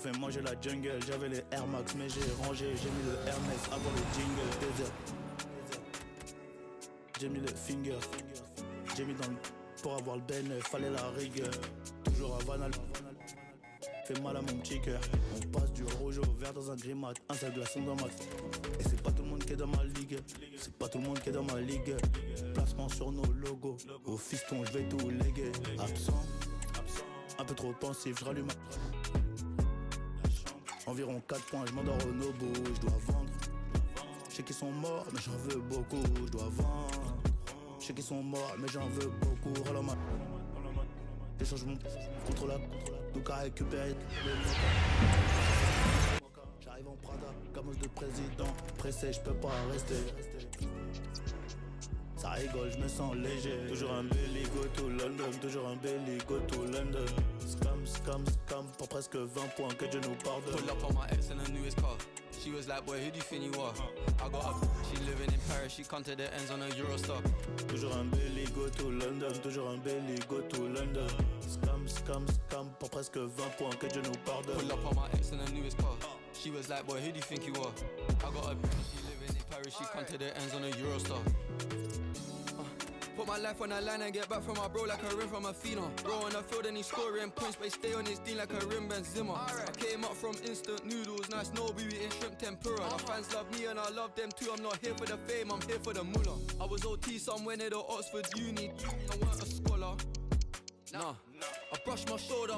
Fait manger la jungle, j'avais les Air Max mais j'ai rangé, j'ai mis le Hermès avant le jingle désert. J'ai mis le finger, j'ai mis dans le pour avoir le ben, fallait la rigueur. Toujours à Vanal, fait mal à mon petit cœur. On passe du rouge au vert dans un grimat, un seul glaçon dans ma Et c'est pas tout le monde qui est dans ma ligue, c'est pas tout le monde qui est dans ma ligue. Placement sur nos logos, au fiston je vais tout léguer. Absent, un peu trop pensif, je rallume. Environ 4 points, je m'endors au nobo, je dois vendre. Je sais qu'ils sont morts, mais j'en veux beaucoup, je dois vendre. Je sais qu'ils sont morts, mais j'en veux beaucoup. Relama. Les changements contre la tout qu'à récupérer J'arrive en Prada, comme de président. Pressé, je peux pas rester. Ça rigole, je me sens léger. Toujours un belly go to London, toujours un belly go to London. Scam, scam, scam, pour presque 20 points, que Dieu nous pardonne. Pull up on my ex in the newest car. She was like, boy, who do you think you are? I got up, she living in Paris, she to the ends on a Eurostar. Toujours un belly go to London, toujours un belly go to London. Scam, scam, scam, pour presque 20 points, que Dieu nous pardonne. Pull up on my ex in the newest car. She was like, boy, who do you think you are? I got up, she living in Paris, she to the ends on a Eurostar. Put my life on the line and get back from my bro like a rim from a phenom. Bro on the field and he's scoring points, but he stay on his dean like a rim Ben Zimmer. I came up from instant noodles, nice no we eating shrimp tempura. My uh-huh. fans love me and I love them too. I'm not here for the fame, I'm here for the moolah. I was OT somewhere near the Oxford Uni. I weren't a scholar. Nah, I brushed my shoulder.